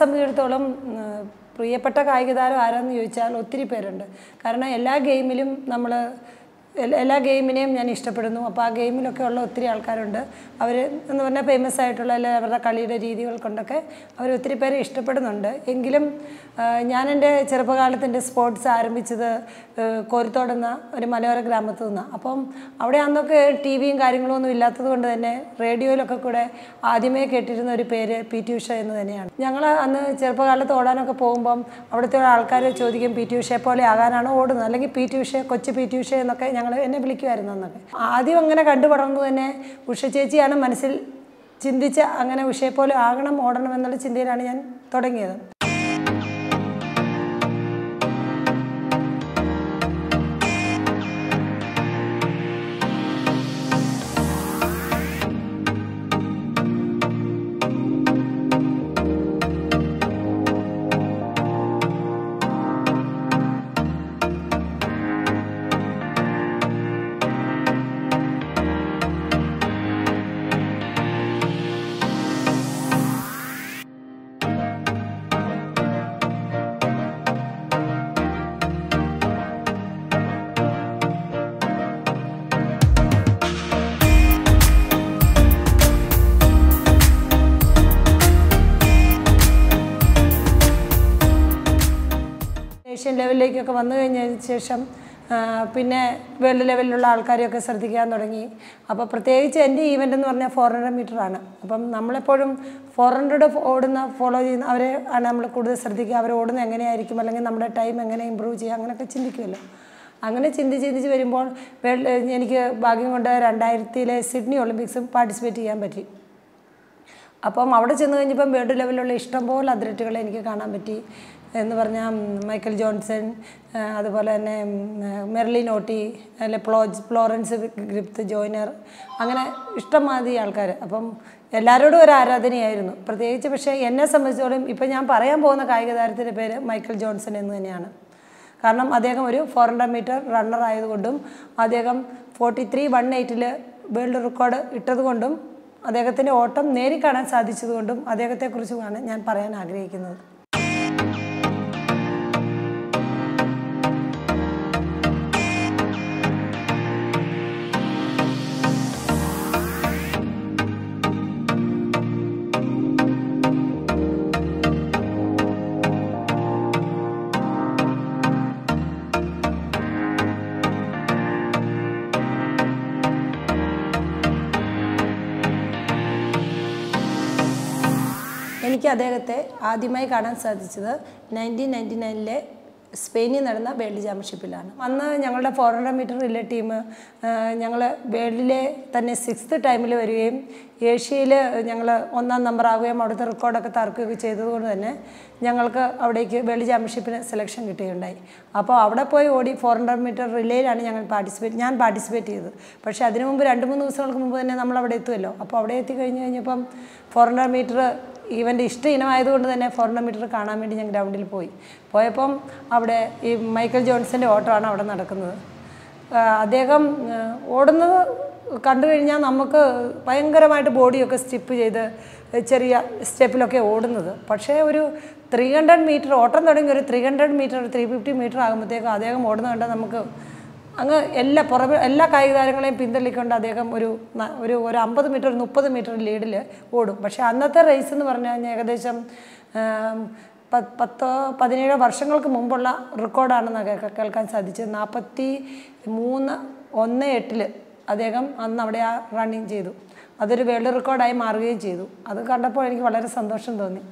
സംബന്ധിച്ചിടത്തോളം പ്രിയപ്പെട്ട കായിക താരം ആരാന്ന് ചോദിച്ചാൽ ഒത്തിരി പേരുണ്ട്. കാരണം എല്ലാ ഗെയിമിലും നമ്മൾ എല്ലാ ഗെയിമിനെയും ഞാൻ ഇഷ്ടപ്പെടുന്നു. അപ്പോൾ ആ ഗെയിമിലൊക്കെ ഉള്ള ഒത്തിരി ആൾക്കാരുണ്ട്. അവർ എന്ന് പറഞ്ഞാൽ ഫേമസ് ആയിട്ടുള്ള അല്ലെങ്കിൽ അവരുടെ കളിയുടെ രീതികൾ കൊണ്ടൊക്കെ അവർ ഒത്തിരി പേരെ ഇഷ്ടപ്പെടുന്നുണ്ട്. എങ്കിലും ഞാൻ എന്റെ ചെറുപ്പകാലത്തിന്റെ സ്പോർട്സ് ആരംഭിച്ചത് കോരിത്തോടെന്ന ഒരു മലയോര ഗ്രാമത്തു നിന്നാണ് അപ്പം അവിടെ അന്നൊക്കെ ടി വിയും കാര്യങ്ങളും ഒന്നും ഇല്ലാത്തത് കൊണ്ട് തന്നെ റേഡിയോയിലൊക്കെ കൂടെ ആദ്യമേ കേട്ടിരുന്ന ഒരു പേര് പി ടി ഉഷ എന്ന് തന്നെയാണ്. ഞങ്ങൾ അന്ന് ചെറുപ്പകാലത്ത് ഓടാനൊക്കെ പോകുമ്പം അവിടുത്തെ ആൾക്കാർ ചോദിക്കും പി ടി ഉഷയെ പോലെ ആകാനാണോ ഓടുന്നത്? അല്ലെങ്കിൽ പി ടി ഉഷ കൊച്ചു പി ടി ഉഷ എന്നൊക്കെ ഞങ്ങൾ എന്നെ വിളിക്കുമായിരുന്നു അന്നൊക്കെ. ആദ്യം അങ്ങനെ കണ്ടു പടർന്നത് തന്നെ ഉഷ ചേച്ചിയാണ് മനസ്സിൽ ചിന്തിച്ച അങ്ങനെ ഉഷയെ ആകണം ഓടണം എന്നുള്ള ചിന്തയിലാണ് ഞാൻ തുടങ്ങിയത്. ഏഷ്യൻ ലെവലിലേക്കൊക്കെ വന്നു കഴിഞ്ഞതിന് ശേഷം പിന്നെ വേൾഡ് ലെവലിലുള്ള ആൾക്കാരെയൊക്കെ ശ്രദ്ധിക്കാൻ തുടങ്ങി. അപ്പോൾ പ്രത്യേകിച്ച് എന്റെ ഈവന്റ് എന്ന് പറഞ്ഞാൽ ഫോർ ഹൺഡ്രഡ് മീറ്ററാണ് അപ്പം നമ്മളെപ്പോഴും ഫോർ ഹൺഡ്രഡ് ഓടുന്ന ഫോളോ ചെയ്യുന്ന അവരെ ആണ് നമ്മൾ കൂടുതൽ ശ്രദ്ധിക്കുക. അവർ ഓടുന്ന എങ്ങനെയായിരിക്കും? അല്ലെങ്കിൽ നമ്മുടെ ടൈം എങ്ങനെ ഇമ്പ്രൂവ് ചെയ്യുക? അങ്ങനെയൊക്കെ ചിന്തിക്കുമല്ലോ. അങ്ങനെ ചിന്തിച്ച് ചിന്തിച്ച് വരുമ്പോൾ വേൾഡ് എനിക്ക് ഭാഗ്യം കൊണ്ട് രണ്ടായിരത്തിയിലെ സിഡ്നി ഒളിമ്പിക്സും പാർട്ടിസിപ്പേറ്റ് ചെയ്യാൻ പറ്റി. അപ്പം അവിടെ ചെന്ന് കഴിഞ്ഞപ്പം വേൾഡ് ലെവലിലുള്ള ഇഷ്ടംപോലെ അത്ലറ്റുകളെ എനിക്ക് കാണാൻ പറ്റി. എന്ന് പറഞ്ഞാൽ മൈക്കൽ ജോൺസൺ അതുപോലെ തന്നെ മെർലിനോട്ടി അല്ലെ പ്ലോജ് ഫ്ലോറൻസ് ഗ്രിപ്ത് ജോയിനർ അങ്ങനെ ഇഷ്ടംമാതിരി ആൾക്കാർ അപ്പം എല്ലാവരോടും ഒരു ആരാധനയായിരുന്നു. പ്രത്യേകിച്ച് പക്ഷേ എന്നെ സംബന്ധിച്ചോളം ഇപ്പം ഞാൻ പറയാൻ പോകുന്ന കായിക താരത്തിന്റെ പേര് മൈക്കൽ ജോൺസൺ എന്ന് തന്നെയാണ്. കാരണം അദ്ദേഹം ഒരു ഫോർ ഹൺഡ്രഡ് മീറ്റർ റണ്ണർ ആയതുകൊണ്ടും അദ്ദേഹം ഫോർട്ടി ത്രീ വൺ എയ്റ്റിൽ വേൾഡ് റെക്കോർഡ് ഇട്ടതുകൊണ്ടും അദ്ദേഹത്തിന്റെ ഓട്ടം നേരിക്കാണാൻ സാധിച്ചതുകൊണ്ടും അദ്ദേഹത്തെക്കുറിച്ചുമാണ് ഞാൻ പറയാൻ ആഗ്രഹിക്കുന്നത്. അദ്ദേഹത്തെ ആദ്യമായി കാണാൻ സാധിച്ചത് നയന്റീൻ നയന്റി നയനിലെ സ്പെയിനിൽ നടന്ന വേൾഡ് ചാമ്പ്യൻഷിപ്പിലാണ്. അന്ന് ഞങ്ങളുടെ four hundred metre relay team ഞങ്ങൾ വേൾഡിലെ തന്നെ സിക്സ്ത് ടൈമിൽ വരികയും ഏഷ്യയിൽ ഞങ്ങൾ ഒന്നാം നമ്പർ ആവുകയും അവിടുത്തെ റെക്കോർഡൊക്കെ തറക്കുകയൊക്കെ ചെയ്തതുകൊണ്ട് തന്നെ ഞങ്ങൾക്ക് അവിടേക്ക് വേൾഡ് ചാമ്പ്യൻഷിപ്പിന് സെലക്ഷൻ കിട്ടുകയുണ്ടായി. അപ്പോൾ അവിടെ പോയി ഓടി ഫോർ ഹൺഡ്രഡ് മീറ്റർ റിലേയിലാണ് ഞങ്ങൾ പാർട്ടിസിപ്പേറ്റ് ഞാൻ പാർട്ടിസിപ്പേറ്റ് ചെയ്തത്. പക്ഷേ അതിനു മുമ്പ് രണ്ട് മൂന്ന് ദിവസങ്ങൾക്ക് മുമ്പ് തന്നെ നമ്മൾ അവിടെ എത്തുമല്ലോ അപ്പോൾ അവിടെ എത്തി കഴിഞ്ഞ് കഴിഞ്ഞപ്പം ഫോർ ഹൺഡ്രഡ് മീറ്റർ ഇവന്റെ ഇഷ്ട ഇനമായതുകൊണ്ട് തന്നെ ഫോർ ഹൺഡ്രഡ് മീറ്റർ കാണാൻ വേണ്ടി ഞാൻ ഗ്രൗണ്ടിൽ പോയി. പോയപ്പം അവിടെ ഈ മൈക്കൽ ജോൺസന്റെ ഓട്ടമാണ് അവിടെ നടക്കുന്നത്. അദ്ദേഹം ഓടുന്നത് കണ്ടു കഴിഞ്ഞാൽ നമുക്ക് ഭയങ്കരമായിട്ട് ബോഡിയൊക്കെ സ്റ്റിപ്പ് ചെയ്ത് ചെറിയ സ്റ്റെപ്പിലൊക്കെ ഓടുന്നത്. പക്ഷേ ഒരു ത്രീ ഹൺഡ്രഡ് മീറ്റർ ഓട്ടം തുടങ്ങി ഒരു three hundred metre three fifty metre ആകുമ്പോഴത്തേക്കും അദ്ദേഹം ഓടുന്നത് കണ്ടാൽ നമുക്ക് അങ്ങ് എല്ലാ പുറമെ എല്ലാ കായിക താരങ്ങളെയും പിന്തള്ളിക്കൊണ്ട് അദ്ദേഹം ഒരു ഒരു ഒരു അമ്പത് മീറ്റർ മുപ്പത് മീറ്റർ ലീഡിൽ ഓടും. പക്ഷേ അന്നത്തെ റേസ് എന്ന് പറഞ്ഞു കഴിഞ്ഞാൽ ഏകദേശം പത്തോ പതിനേഴോ വർഷങ്ങൾക്ക് മുമ്പുള്ള റെക്കോർഡാണെന്ന് കേൾക്കാൻ സാധിച്ചത്. നാൽപ്പത്തി മൂന്ന് ഒന്ന് എട്ടിൽ അദ്ദേഹം അന്ന് അവിടെ ആ റണ്ണിങ് ചെയ്തു. അതൊരു വേൾഡ് റെക്കോർഡായി മാറുകയും ചെയ്തു. അത് കണ്ടപ്പോൾ എനിക്ക് വളരെ സന്തോഷം തോന്നി.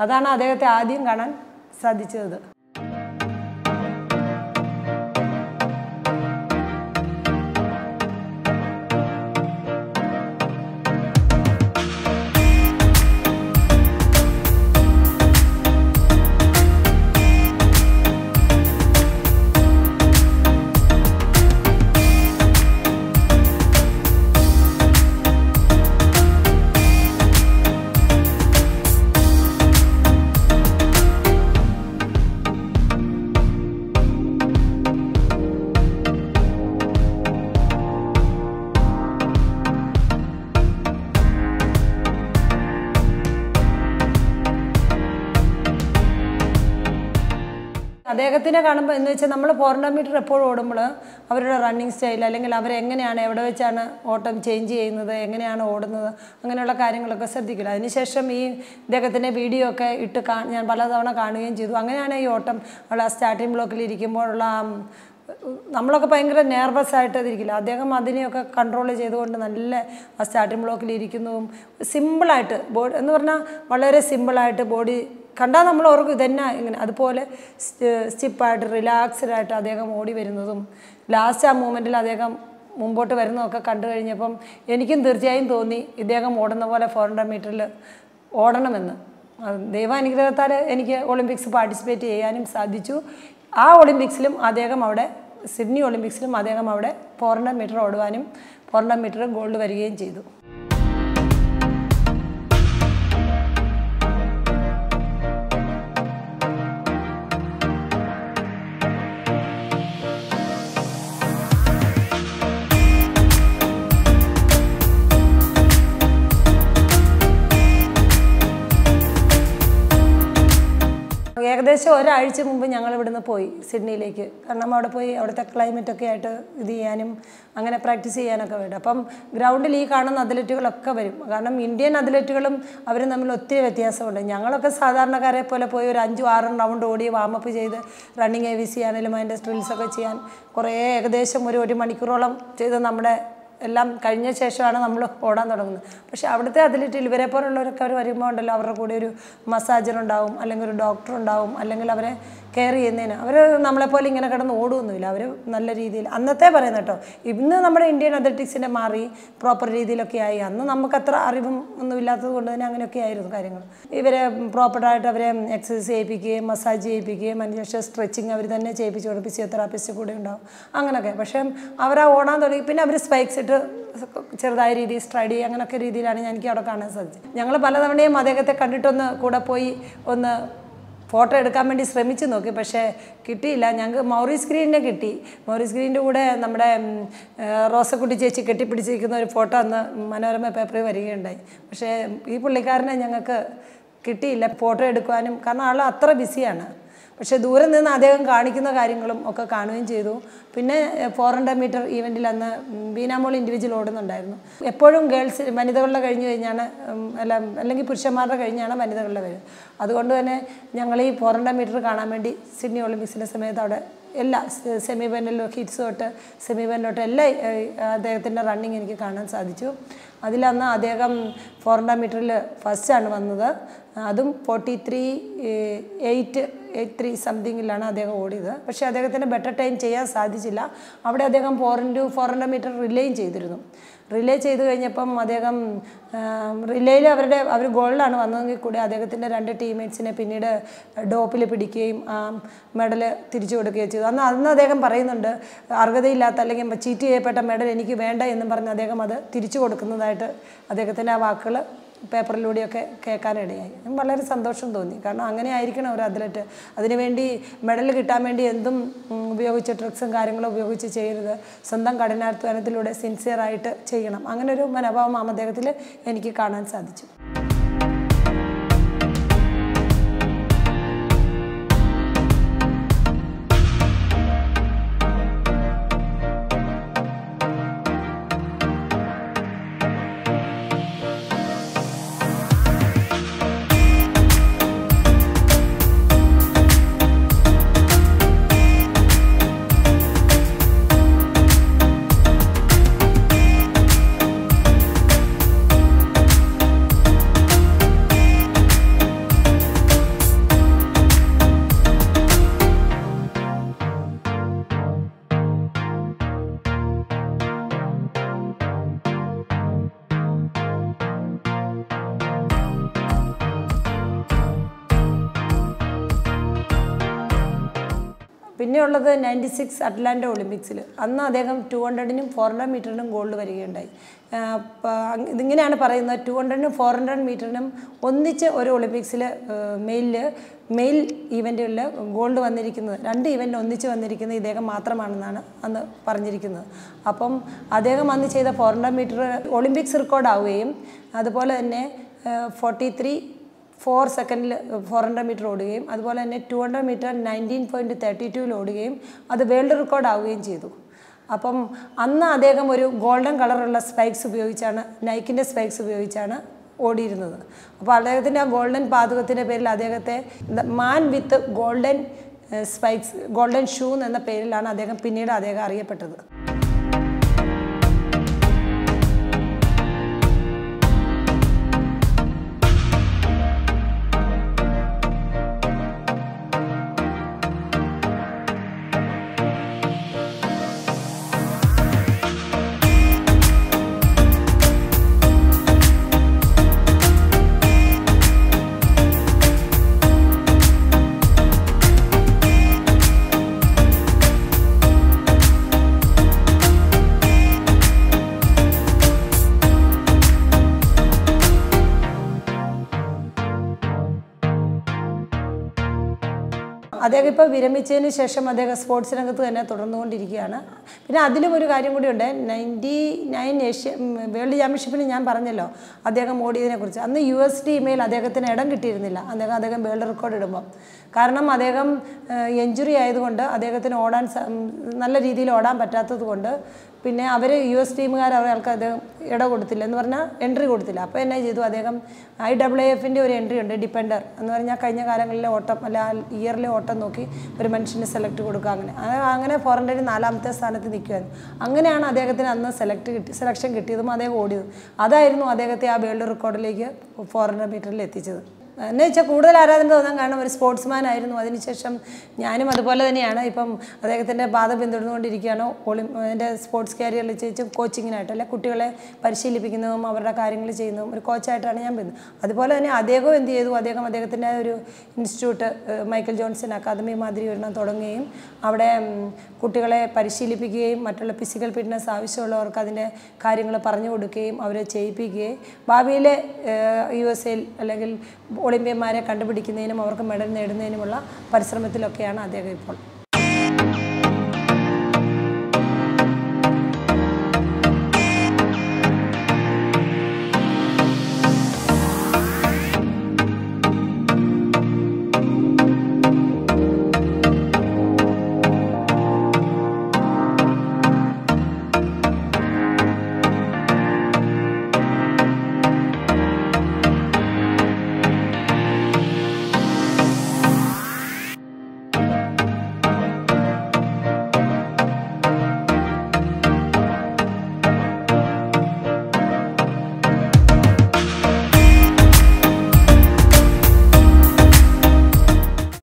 അതാണ് അദ്ദേഹത്തെ ആദ്യം കാണാൻ സാധിച്ചത്. അദ്ദേഹത്തിനെ കാണുമ്പോൾ എന്ന് വെച്ചാൽ നമ്മൾ ഫോർ മീറ്റർ എപ്പോഴും ഓടുമ്പോൾ അവരുടെ റണ്ണിങ് സ്റ്റൈൽ അല്ലെങ്കിൽ അവരെങ്ങനെയാണ് എവിടെ വെച്ചാണ് ഓട്ടം ചേഞ്ച് ചെയ്യുന്നത് എങ്ങനെയാണ് ഓടുന്നത് അങ്ങനെയുള്ള കാര്യങ്ങളൊക്കെ ശ്രദ്ധിക്കില്ല അതിനുശേഷം ഈ ഇദ്ദേഹത്തിന്റെ വീഡിയോ ഒക്കെ ഇട്ട് ഞാൻ പലതവണ കാണുകയും ചെയ്തു. അങ്ങനെയാണ് ഈ ഓട്ടം ഉള്ള സ്റ്റാർട്ടിംഗ് ബ്ലോക്കിൽ ഇരിക്കുമ്പോഴുള്ള ആ നമ്മളൊക്കെ ഭയങ്കര നെർവസ് ആയിട്ട് ഇരിക്കില്ല അദ്ദേഹം അതിനെയൊക്കെ കൺട്രോൾ ചെയ്തുകൊണ്ട് നല്ല ആ സ്റ്റാർട്ടിംഗ് ബ്ലോക്കിൽ ഇരിക്കുന്നതും സിമ്പിളായിട്ട് ബോഡി എന്ന് പറഞ്ഞാൽ വളരെ സിമ്പിളായിട്ട് ബോഡി കണ്ടാൽ നമ്മൾ ഓർക്കും ഇതന്നെ ഇങ്ങനെ അതുപോലെ സ്റ്റിപ്പായിട്ട് റിലാക്സ്ഡ് ആയിട്ട് അദ്ദേഹം ഓടി വരുന്നതും ലാസ്റ്റ് ആ മൂമെന്റിൽ അദ്ദേഹം മുമ്പോട്ട് വരുന്നതൊക്കെ കണ്ടു കഴിഞ്ഞപ്പം എനിക്കും തീർച്ചയായും തോന്നി ഇദ്ദേഹം ഓടുന്ന പോലെ ഫോർ ഹൺഡ്രഡ് മീറ്ററിൽ ഓടണമെന്ന്. ദൈവാനുഗ്രഹത്താൽ എനിക്ക് ഒളിമ്പിക്സ് പാർട്ടിസിപ്പേറ്റ് ചെയ്യാനും സാധിച്ചു. ആ ഒളിമ്പിക്സിലും അദ്ദേഹം അവിടെ സിഡ്നി ഒളിമ്പിക്സിലും അദ്ദേഹം അവിടെ ഫോർ ഹൺഡ്രഡ് മീറ്റർ ഓടുവാനും ഫോർ ഹൺഡ്രഡ് മീറ്റർ ഗോൾഡ് വരികയും ചെയ്തു. ഏകദേശം ഒരാഴ്ച മുമ്പ് ഞങ്ങൾ ഇവിടുന്ന് പോയി സിഡ്നിയിലേക്ക്. കാരണം അവിടെ പോയി അവിടുത്തെ ഒക്കെ ആയിട്ട് ഇത് ചെയ്യാനും അങ്ങനെ പ്രാക്ടീസ് ചെയ്യാനൊക്കെ വേണ്ടി. അപ്പം ഗ്രൗണ്ടിൽ ഈ കാണുന്ന അത്ലറ്റുകളൊക്കെ വരും. കാരണം ഇന്ത്യൻ അത്ലറ്റുകളും അവരും തമ്മിൽ ഒത്തിരി വ്യത്യാസമുണ്ട്. ഞങ്ങളൊക്കെ സാധാരണക്കാരെ പോലെ പോയി ഒരു അഞ്ചും ആറും റൗണ്ട് ഓടി വാമപ്പ് ചെയ്ത് റണ്ണിങ് എ വി സി ആണെങ്കിലും അതിന്റെ സ്ട്രിൽസൊക്കെ ചെയ്യാൻ കുറേ ഏകദേശം ഒരു ഒരു മണിക്കൂറോളം ചെയ്ത് നമ്മുടെ എല്ലാം കഴിഞ്ഞ ശേഷമാണ് നമ്മൾ ഓടാൻ തുടങ്ങുന്നത്. പക്ഷേ അവിടുത്തെ അത്ലറ്റിൽ ഇവരെ പോലുള്ളവരൊക്കെ അവർ വരുമ്പോൾ ഉണ്ടല്ലോ അവരുടെ കൂടെ ഒരു മസാജർ ഉണ്ടാവും അല്ലെങ്കിൽ ഒരു ഡോക്ടർ ഉണ്ടാവും അല്ലെങ്കിൽ അവരെ കെയർ ചെയ്യുന്നതിന്. അവർ നമ്മളെപ്പോലെ ഇങ്ങനെ കിടന്ന് ഓടുമൊന്നുമില്ല അവർ നല്ല രീതിയിൽ അന്നത്തെ പറയുന്ന കേട്ടോ ഇന്ന് നമ്മുടെ ഇന്ത്യൻ അത്ലറ്റിക്സിന്റെ മാറി പ്രോപ്പർ രീതിയിലൊക്കെ ആയി. അന്ന് നമുക്ക് അത്ര അറിവും ഒന്നും ഇല്ലാത്തത് കൊണ്ട് തന്നെ അങ്ങനെയൊക്കെ ആയിരുന്നു കാര്യങ്ങൾ. ഇവരെ പ്രോപ്പറായിട്ട് അവരെ എക്സസൈസ് ചെയ്യിപ്പിക്കുകയും മസാജ് ചെയ്യിപ്പിക്കുകയും അതിനുശേഷം സ്ട്രെച്ചിങ് അവർ തന്നെ ചെയ്യിപ്പിച്ചു കൊടുക്കും ഫിസിയോതെറാപ്പിസ്റ്റ് കൂടെ ഉണ്ടാവും. അങ്ങനെയൊക്കെ പക്ഷേ അവർ ഓടാൻ തുടങ്ങി. പിന്നെ അവർ സ്പൈക്സ് ഇട്ട് ചെറുതായ രീതിയിൽ സ്ട്രൈഡ് ചെയ്യുക അങ്ങനെയൊക്കെ രീതിയിലാണ് എനിക്ക് അവിടെ കാണാൻ സാധിച്ചത്. ഞങ്ങൾ പലതവണയും അദ്ദേഹത്തെ കണ്ടിട്ടൊന്ന് കൂടെ പോയി ഒന്ന് ഫോട്ടോ എടുക്കാൻ വേണ്ടി ശ്രമിച്ചു നോക്കി പക്ഷേ കിട്ടിയില്ല. ഞങ്ങൾക്ക് മൗറി സ്ക്രീനിന്റെ കിട്ടി. മൗറി സ്ക്രീനിന്റെ കൂടെ നമ്മുടെ റോസക്കുട്ടി ചേച്ചി കെട്ടിപ്പിടിച്ചിരിക്കുന്ന ഒരു ഫോട്ടോ അന്ന് മനോരമ പേപ്പറിൽ വരികയുണ്ടായി. പക്ഷേ ഈ പുള്ളിക്കാരനെ ഞങ്ങൾക്ക് കിട്ടിയില്ല ഫോട്ടോ എടുക്കുവാനും. കാരണം ആൾ അത്ര ബിസിയാണ്. പക്ഷേ ദൂരെ നിന്ന് അദ്ദേഹം കാണിക്കുന്ന കാര്യങ്ങളും ഒക്കെ കാണുകയും ചെയ്തു. പിന്നെ ഫോർ ഹൺഡ്രഡ് മീറ്റർ ഈവന്റിൽ അന്ന് ബീനാമോൾ ഇൻഡിവിജ്വൽ ഓടുന്നുണ്ടായിരുന്നു. എപ്പോഴും ഗേൾസ് വനിതകളുടെ കഴിഞ്ഞ് കഴിഞ്ഞാണ് അല്ല അല്ലെങ്കിൽ പുരുഷന്മാരുടെ കഴിഞ്ഞാണ് വനിതകളുടെ വരും. അതുകൊണ്ട് തന്നെ ഞങ്ങൾ ഈ ഫോർ ഹൺഡ്രഡ് മീറ്റർ കാണാൻ വേണ്ടി സിഡ്നി ഒളിമ്പിക്സിന്റെ സമയത്ത് അവിടെ എല്ലാ സെമി ഫൈനലിലോ ഹിറ്റ്സ് തൊട്ട് സെമി ഫൈനൽ തൊട്ട് എല്ലാ അദ്ദേഹത്തിന്റെ റണ്ണിങ് എനിക്ക് കാണാൻ സാധിച്ചു. അതിലന്ന് അദ്ദേഹം ഫോർ ഹൺഡ്രഡ് മീറ്ററിൽ ഫസ്റ്റാണ് വന്നത്. അതും forty three eight eight three സംതിങ്ങിലാണ് അദ്ദേഹം ഓടിയത്. പക്ഷേ അദ്ദേഹത്തിന് ബെറ്റർ ടൈം ചെയ്യാൻ സാധിച്ചില്ല. അവിടെ അദ്ദേഹം four into four hundred metre റിലേയും ചെയ്തിരുന്നു. റിലേ ചെയ്ത് കഴിഞ്ഞപ്പം അദ്ദേഹം റിലേയിൽ അവരുടെ അവർ ഗോൾഡാണ് വന്നതെങ്കിൽ കൂടി അദ്ദേഹത്തിന്റെ രണ്ട് ടീംമേറ്റ്സിനെ പിന്നീട് ഡോപ്പിൽ പിടിക്കുകയും ആ മെഡൽ തിരിച്ചു കൊടുക്കുകയും ചെയ്തു. അന്ന് അന്ന് അദ്ദേഹം പറയുന്നുണ്ട് അർഹതയില്ലാത്ത അല്ലെങ്കിൽ ചീറ്റ് ചെയ്യപ്പെട്ട മെഡൽ എനിക്ക് വേണ്ട എന്നും പറഞ്ഞ് അദ്ദേഹം അത് തിരിച്ചു കൊടുക്കുന്നതായിട്ട് അദ്ദേഹത്തിന്റെ ആ വാക്കുകൾ പേപ്പറിലൂടെയൊക്കെ കേൾക്കാനിടയായി. വളരെ സന്തോഷം തോന്നി. കാരണം അങ്ങനെ ആയിരിക്കണം ഒരു അത്ലറ്റ്. അതിനുവേണ്ടി മെഡൽ കിട്ടാൻ വേണ്ടി എന്തും ഉപയോഗിച്ച് ഡ്രഗ്സും കാര്യങ്ങളും ഉപയോഗിച്ച് ചെയ്യരുത്. സ്വന്തം കഠിനാധ്വാനത്തിലൂടെ സിൻസിയറായിട്ട് ചെയ്യണം. അങ്ങനെ ഒരു മനോഭാവം അദ്ദേഹത്തിൽ എനിക്ക് കാണാൻ സാധിച്ചു. പിന്നെയുള്ളത് നയന്റി സിക്സ് അറ്റ്ലാന്റ ഒളിമ്പിക്സിൽ അന്ന് അദ്ദേഹം ടു ഹൺഡ്രഡിനും ഫോർ ഹൺഡ്രഡ് മീറ്ററിനും ഗോൾഡ് വരികയുണ്ടായി. ഇതിങ്ങനെയാണ് പറയുന്നത് ടു ഹൺഡ്രഡിനും ഫോർ ഹൺഡ്രഡ് മീറ്ററിനും ഒന്നിച്ച് ഒരു ഒളിമ്പിക്സിൽ മെയിലിൽ മെയിൽ ഈവന്റുകളിൽ ഗോൾഡ് വന്നിരിക്കുന്നത്. രണ്ട് ഈവന്റ് ഒന്നിച്ച് വന്നിരിക്കുന്നത് ഇദ്ദേഹം മാത്രമാണെന്നാണ് അന്ന് പറഞ്ഞിരിക്കുന്നത്. അപ്പം അദ്ദേഹം അന്ന് ചെയ്ത four hundred metre Olympics record ആവുകയും അതുപോലെ തന്നെ ഫോർട്ടി ത്രീ ഫോർ സെക്കൻഡിൽ ഫോർ ഹൺഡ്രഡ് മീറ്റർ ഓടുകയും അതുപോലെ തന്നെ two hundred metre nineteen point thirty ടൂവിൽ ഓടുകയും അത് വേൾഡ് റെക്കോർഡ് ആവുകയും ചെയ്തു. അപ്പം അന്ന് അദ്ദേഹം ഒരു ഗോൾഡൻ കളറുള്ള സ്പൈക്സ് ഉപയോഗിച്ചാണ് നൈക്കിന്റെ സ്പൈക്സ് ഉപയോഗിച്ചാണ് ഓടിയിരുന്നത്. അപ്പോൾ അദ്ദേഹത്തിന്റെ ആ ഗോൾഡൻ പാതകത്തിന്റെ പേരിൽ അദ്ദേഹത്തെ man with golden spikes golden shoe എന്ന പേരിലാണ് അദ്ദേഹം പിന്നീട് അദ്ദേഹം അറിയപ്പെട്ടത്. അദ്ദേഹം ഇപ്പോൾ വിരമിച്ചതിന് ശേഷം അദ്ദേഹം സ്പോർട്സ് രംഗത്ത് തന്നെ തുടർന്നുകൊണ്ടിരിക്കുകയാണ്. പിന്നെ അതിലും ഒരു കാര്യം കൂടിയുണ്ട്. നയന്റി നയൻ ഏഷ്യ വേൾഡ് ചാമ്പ്യൻഷിപ്പിന് ഞാൻ പറഞ്ഞല്ലോ അദ്ദേഹം ഓടിയതിനെക്കുറിച്ച് അന്ന് യു എസ് ടി ഇമെയിൽ അദ്ദേഹത്തിന് ഇടം കിട്ടിയിരുന്നില്ല. അദ്ദേഹം അദ്ദേഹം വേൾഡ് റെക്കോർഡ് ഇടുമ്പം. കാരണം അദ്ദേഹം എഞ്ചുറി ആയതുകൊണ്ട് അദ്ദേഹത്തിന് ഓടാൻ നല്ല രീതിയിൽ ഓടാൻ പറ്റാത്തത് കൊണ്ട് പിന്നെ അവർ യു എസ് ടീമുകാർ അവർക്ക് അദ്ദേഹം ഇട കൊടുത്തില്ല. എന്ന് പറഞ്ഞാൽ എൻട്രി കൊടുത്തില്ല. അപ്പോൾ എന്നെ ചെയ്തു? അദ്ദേഹം ഐ ഡബ്ല്യു എഫിന്റെ ഒരു എൻട്രി ഉണ്ട് ഡിപ്പെൻഡർ എന്ന് പറഞ്ഞാൽ കഴിഞ്ഞ കാലങ്ങളിലെ ഓട്ടം അല്ല ഇയറിലെ ഓട്ടം നോക്കി ഒരു മനുഷ്യന് സെലക്ട് കൊടുക്കുക അങ്ങനെ. അങ്ങനെ ഫോർ ഹൺഡ്രഡ് നാലാമത്തെ സ്ഥാനത്ത് നിൽക്കുമായിരുന്നു അങ്ങനെയാണ് അദ്ദേഹത്തിന് അന്ന് സെലക്ട് കിട്ടി സെലക്ഷൻ കിട്ടിയതും അദ്ദേഹം ഓടിയത്. അതായിരുന്നു അദ്ദേഹത്തെ ആ വേൾഡ് റെക്കോർഡിലേക്ക് ഫോർ ഹൺഡ്രഡ് മീറ്ററിൽ എത്തിച്ചത്. എന്നു വെച്ചാൽ കൂടുതൽ ആരാധന തോന്നാൻ കാരണം ഒരു സ്പോർട്സ്മാൻ ആയിരുന്നു. അതിനുശേഷം ഞാനും അതുപോലെ തന്നെയാണ്. ഇപ്പം അദ്ദേഹത്തിന്റെ പാത പിന്തുടർന്നുകൊണ്ടിരിക്കുകയാണ്. ഒളി എന്റെ സ്പോർട്സ് കരിയറിൽ ചേച്ചി കോച്ചിങ്ങിനായിട്ട് അല്ലെ കുട്ടികളെ പരിശീലിപ്പിക്കുന്നതും അവരുടെ കാര്യങ്ങൾ ചെയ്യുന്നതും ഒരു കോച്ചായിട്ടാണ് ഞാൻ പിന്നെ അതുപോലെ തന്നെ അദ്ദേഹവും എന്ത് ചെയ്തു? അദ്ദേഹം അദ്ദേഹത്തിന്റെ ഒരു ഇൻസ്റ്റിറ്റ്യൂട്ട് മൈക്കൽ ജോൺസൺ അക്കാദമി മാതിരി ഒരെണ്ണം തുടങ്ങുകയും അവിടെ കുട്ടികളെ പരിശീലിപ്പിക്കുകയും മറ്റുള്ള ഫിസിക്കൽ ഫിറ്റ്നസ് ആവശ്യമുള്ളവർക്ക് അതിന്റെ കാര്യങ്ങൾ പറഞ്ഞു കൊടുക്കുകയും അവരെ ചെയ്യിപ്പിക്കുകയും ഭാവിയിലെ യു എസ് എയിൽ അല്ലെങ്കിൽ ഒളിമ്പ്യന്മാരെ കണ്ടുപിടിക്കുന്നതിനും അവർക്ക് മെഡൽ നേടുന്നതിനുമുള്ള പരിശ്രമത്തിലൊക്കെയാണ് അദ്ദേഹം ഇപ്പോൾ